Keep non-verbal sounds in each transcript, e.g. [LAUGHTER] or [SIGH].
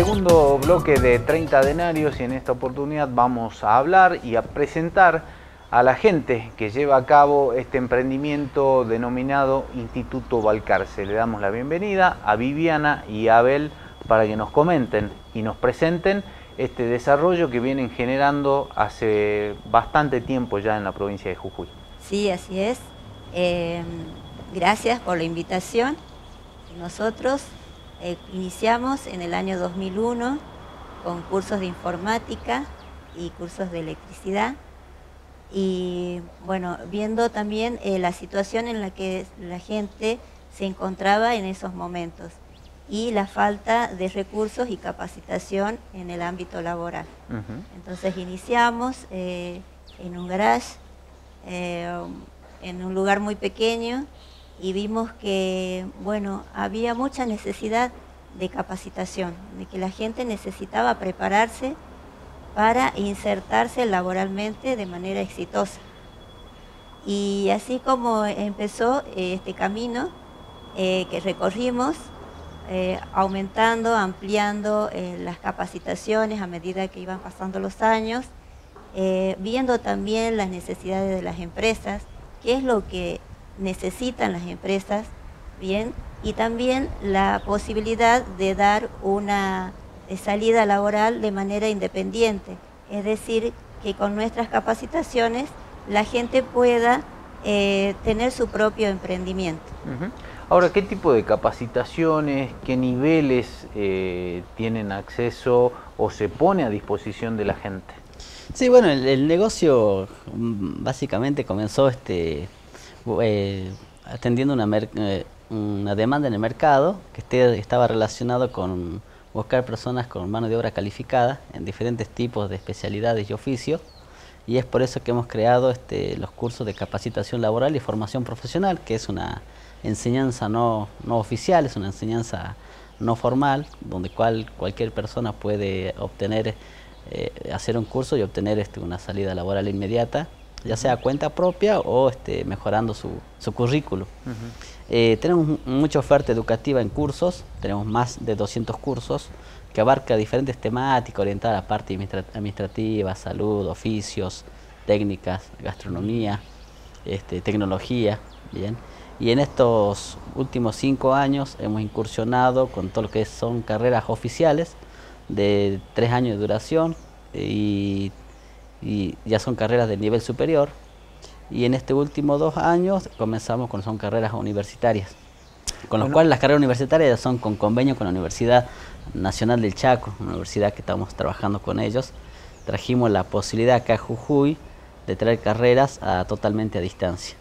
segundo bloque de 30 denarios y en esta oportunidad vamos a hablar y a presentar a la gente que lleva a cabo este emprendimiento denominado Instituto Balcarce. Le damos la bienvenida a Viviana y a Abel para que nos comenten y nos presenten este desarrollo que vienen generando hace bastante tiempo ya en la provincia de Jujuy. Sí, así es. Eh, gracias por la invitación. Nosotros eh, iniciamos en el año 2001 con cursos de informática y cursos de electricidad y bueno, viendo también eh, la situación en la que la gente se encontraba en esos momentos y la falta de recursos y capacitación en el ámbito laboral. Entonces iniciamos eh, en un garage, eh, en un lugar muy pequeño y vimos que, bueno, había mucha necesidad de capacitación, de que la gente necesitaba prepararse para insertarse laboralmente de manera exitosa. Y así como empezó eh, este camino eh, que recorrimos, eh, aumentando, ampliando las capacitaciones a medida que iban pasando los años, viendo también las necesidades de las empresas, qué es lo que necesitan las empresas, bien, y también la posibilidad de dar una salida laboral de manera independiente, es decir, que con nuestras capacitaciones la gente pueda eh, tener su propio emprendimiento. Ahora, ¿qué tipo de capacitaciones, qué niveles eh, tienen acceso o se pone a disposición de la gente? Sí, bueno, el, negocio mm, básicamente comenzó este, eh, atendiendo una, una demanda en el mercado que este, estaba relacionado con buscar personas con mano de obra calificada en diferentes tipos de especialidades y oficios y es por eso que hemos creado este, los cursos de capacitación laboral y formación profesional, que es una enseñanza no, no oficial, es una enseñanza no formal, donde cual, cualquier persona puede obtener, eh, hacer un curso y obtener este, una salida laboral inmediata, ya sea a cuenta propia o este, mejorando su, su currículo. Eh, tenemos mucha oferta educativa en cursos, tenemos más de 200 cursos que abarca diferentes temáticas orientadas a la parte administrativa, salud, oficios, técnicas, gastronomía, este, tecnología, bien. Y en estos últimos cinco años hemos incursionado con todo lo que son carreras oficiales de tres años de duración y, y ya son carreras de nivel superior, y en este último dos años comenzamos con son carreras universitarias, con lo cual las carreras universitarias son con convenio con la Universidad Nacional del Chaco, una universidad que estamos trabajando con ellos. Trajimos la posibilidad acá a Jujuy de traer carreras a, totalmente a distancia.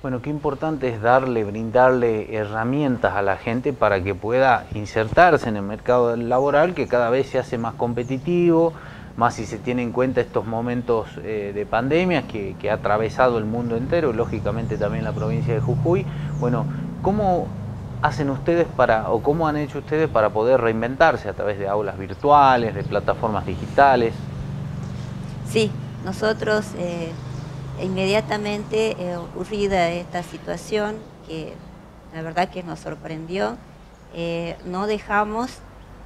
Bueno, qué importante es darle, brindarle herramientas a la gente para que pueda insertarse en el mercado laboral que cada vez se hace más competitivo, más si se tiene en cuenta estos momentos eh, de pandemia que, ha atravesado el mundo entero, lógicamente también la provincia de Jujuy. Bueno, ¿cómo hacen ustedes para, o cómo han hecho ustedes para poder reinventarse a través de aulas virtuales, de plataformas digitales? Sí, nosotros eh, inmediatamente eh, ocurrida esta situación, que la verdad que nos sorprendió, no dejamos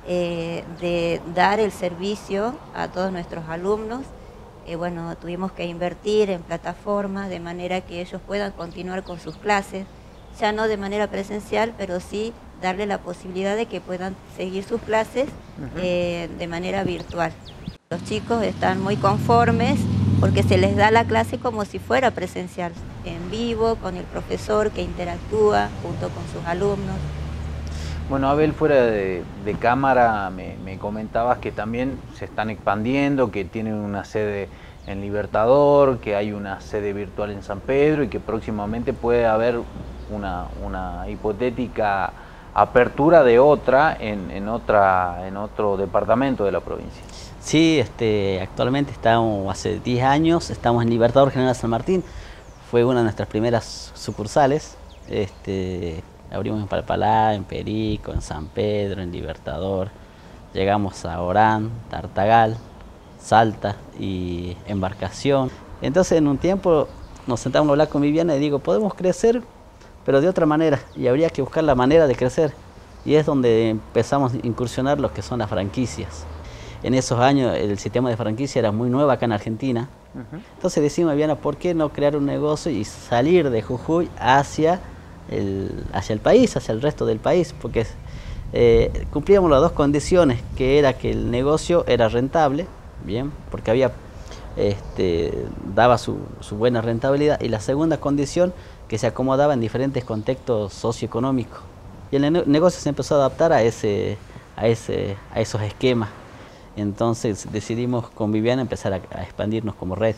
eh, de dar el servicio a todos nuestros alumnos. Eh, bueno, tuvimos que invertir en plataformas de manera que ellos puedan continuar con sus clases, ya no de manera presencial, pero sí darle la posibilidad de que puedan seguir sus clases eh, de manera virtual. Los chicos están muy conformes porque se les da la clase como si fuera presencial, en vivo, con el profesor que interactúa junto con sus alumnos. Bueno, Abel, fuera de, cámara me, comentabas que también se están expandiendo, que tienen una sede en Libertador, que hay una sede virtual en San Pedro y que próximamente puede haber una, hipotética apertura de otra en, otra en otro departamento de la provincia. Sí, este, actualmente estamos, hace 10 años, estamos en Libertador General San Martín, fue una de nuestras primeras sucursales. Este, Abrimos en Palpalá, en Perico, en San Pedro, en Libertador. Llegamos a Orán, Tartagal, Salta y Embarcación. Entonces en un tiempo nos sentamos a hablar con Viviana y digo, podemos crecer, pero de otra manera. Y habría que buscar la manera de crecer. y es donde empezamos a incursionar lo que son las franquicias. En esos años el sistema de franquicia era muy nuevo acá en Argentina, entonces decimos, Viana, ¿por qué no crear un negocio y salir de Jujuy hacia el, hacia el país, hacia el resto del país? Porque eh, cumplíamos las dos condiciones, que era que el negocio era rentable, bien, porque había este, daba su, buena rentabilidad, y la segunda condición, que se acomodaba en diferentes contextos socioeconómicos. Y el negocio se empezó a adaptar a, ese, a, ese, a esos esquemas. Entonces decidimos con Viviana empezar a, expandirnos como red.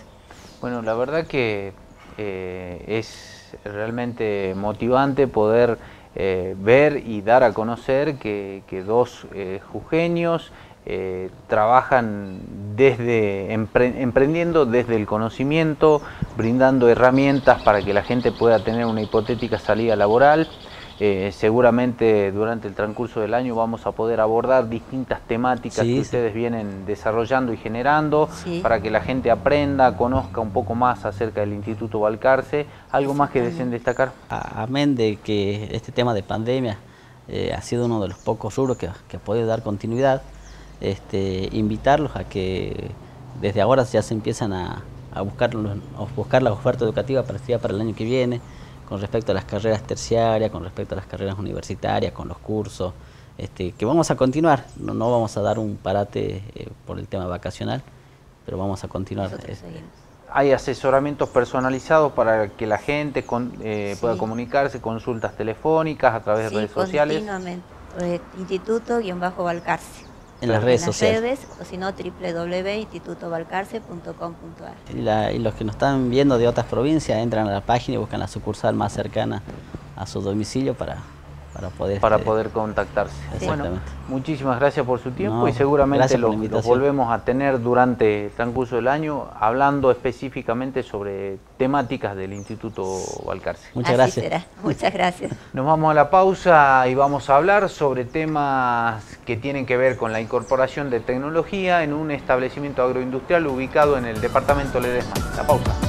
Bueno, la verdad que eh, es realmente motivante poder eh, ver y dar a conocer que, dos eh, jujeños eh, trabajan desde emprendiendo desde el conocimiento, brindando herramientas para que la gente pueda tener una hipotética salida laboral. Eh, seguramente durante el transcurso del año vamos a poder abordar distintas temáticas que ustedes vienen desarrollando y generando para que la gente aprenda, conozca un poco más acerca del Instituto Balcarce. ¿Algo más que deseen destacar? Amén de que este tema de pandemia eh, ha sido uno de los pocos rubros que, que ha podido dar continuidad. Este, invitarlos a que desde ahora ya se empiezan a, buscar, buscar la oferta educativa para, para el año que viene, con respecto a las carreras terciarias, con respecto a las carreras universitarias, con los cursos, este, que vamos a continuar, no, no vamos a dar un parate eh, por el tema vacacional, pero vamos a continuar. Hay asesoramientos personalizados para que la gente eh, pueda comunicarse, consultas telefónicas a través de redes sociales. Eh, Instituto-Valcarce en las redes sociales. o si no www.institutobalcarce.com.ar. Y, y los que nos están viendo de otras provincias entran a la página y buscan la sucursal más cercana a su domicilio para para poder, para este, poder contactarse. Bueno, muchísimas gracias por su tiempo y seguramente lo, volvemos a tener durante el transcurso del año hablando específicamente sobre temáticas del Instituto Valcarce. Muchas gracias. Muchas [LAUGHS] gracias. Nos vamos a la pausa y vamos a hablar sobre temas que tienen que ver con la incorporación de tecnología en un establecimiento agroindustrial ubicado en el departamento Ledesma. La pausa.